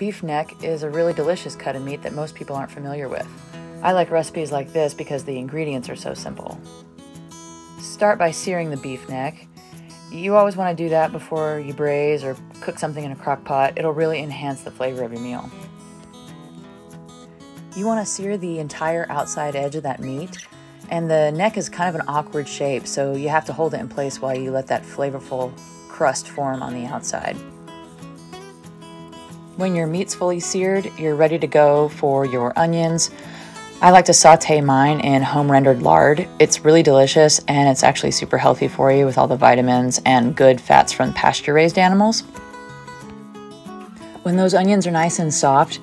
Beef neck is a really delicious cut of meat that most people aren't familiar with. I like recipes like this because the ingredients are so simple. Start by searing the beef neck. You always want to do that before you braise or cook something in a crock pot. It'll really enhance the flavor of your meal. You want to sear the entire outside edge of that meat and the neck is kind of an awkward shape so you have to hold it in place while you let that flavorful crust form on the outside. When your meat's fully seared, you're ready to go for your onions. I like to saute mine in home rendered lard. It's really delicious and it's actually super healthy for you with all the vitamins and good fats from pasture raised animals. When those onions are nice and soft,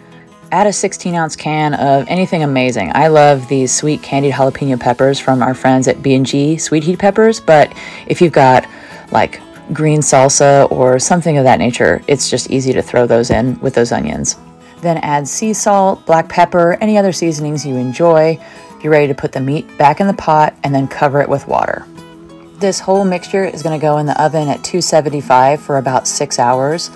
add a 16 ounce can of anything amazing. I love these sweet candied jalapeno peppers from our friends at B&G Sweet Heat Peppers, but if you've got like green salsa or something of that nature, it's just easy to throw those in with those onions. Then add sea salt, black pepper, any other seasonings you enjoy. You're ready to put the meat back in the pot and then cover it with water. This whole mixture is going to go in the oven at 275 for about six hours.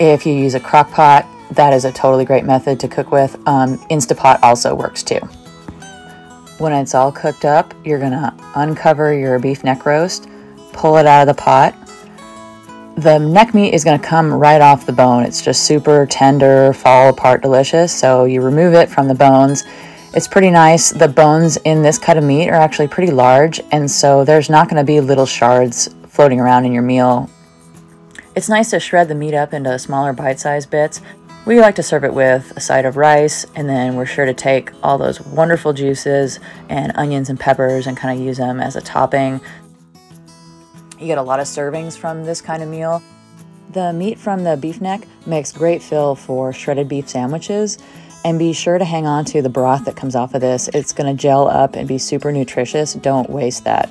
If you use a crock pot, that is a totally great method to cook with. Um, Instapot also works too. When it's all cooked up, you're going to uncover your beef neck roast, pull it out of the pot, the neck meat is going to come right off the bone. It's just super tender, fall apart delicious. So you remove it from the bones. It's pretty nice. The bones in this cut of meat are actually pretty large, and so there's not going to be little shards floating around in your meal. It's nice to shred the meat up into smaller bite-sized bits. We like to serve it with a side of rice, and then we're sure to take all those wonderful juices and onions and peppers and kind of use them as a topping you get a lot of servings from this kind of meal. The meat from the beef neck makes great fill for shredded beef sandwiches. And be sure to hang on to the broth that comes off of this. It's going to gel up and be super nutritious. Don't waste that.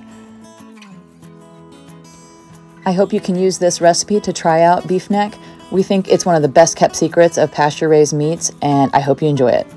I hope you can use this recipe to try out beef neck. We think it's one of the best kept secrets of pasture raised meats, and I hope you enjoy it.